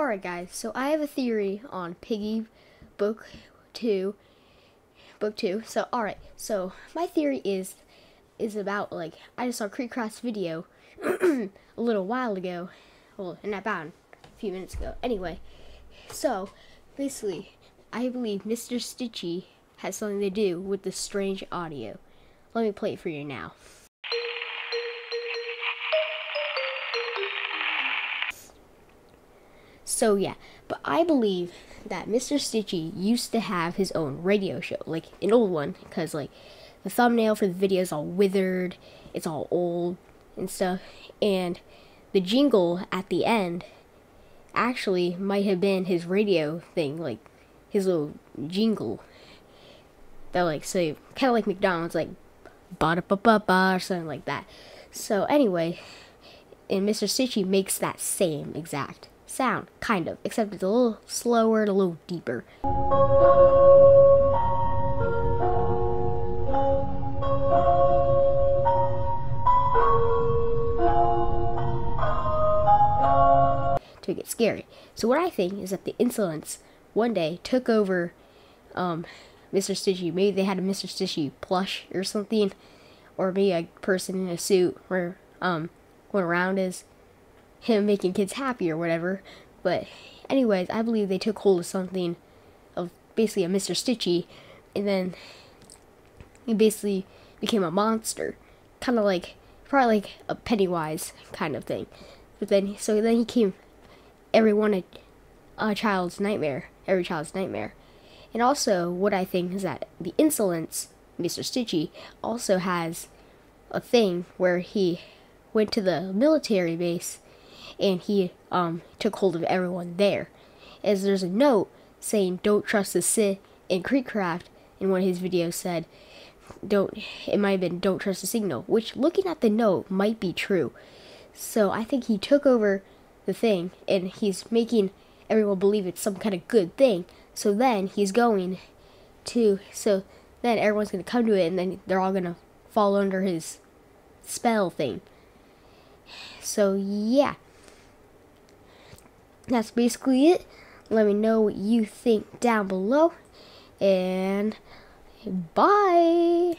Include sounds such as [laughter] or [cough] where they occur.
Alright guys, so I have a theory on Piggy book 2 book 2. So alright, so my theory is is about like I just saw Creekcraft's video [clears throat] a little while ago. Well, and about a few minutes ago. Anyway, so basically I believe Mr. Stitchy has something to do with the strange audio. Let me play it for you now. So yeah, but I believe that Mr. Stitchy used to have his own radio show, like an old one, because like the thumbnail for the video is all withered, it's all old and stuff, and the jingle at the end actually might have been his radio thing, like his little jingle. That like say kind of like McDonald's, like ba da ba ba ba or something like that. So anyway, and Mr. Stitchy makes that same exact sound, kind of, except it's a little slower and a little deeper. To get scary. So what I think is that the insolence one day took over um, Mr. Stitchy. Maybe they had a Mr. Stitchy plush or something, or maybe a person in a suit where um, going around is him making kids happy or whatever. But anyways, I believe they took hold of something of basically a Mr. Stitchy and then he basically became a monster. Kind of like probably like a Pennywise kind of thing. But then so then he came everyone a, a child's nightmare, every child's nightmare. And also what I think is that the insolence Mr. Stitchy also has a thing where he went to the military base and he um, took hold of everyone there. As there's a note saying, "Don't trust the Sith." in Creekcraft, in one of his videos said, "Don't." It might have been, "Don't trust the signal," which, looking at the note, might be true. So I think he took over the thing, and he's making everyone believe it's some kind of good thing. So then he's going to, so then everyone's gonna come to it, and then they're all gonna fall under his spell thing. So yeah that's basically it. Let me know what you think down below. And bye.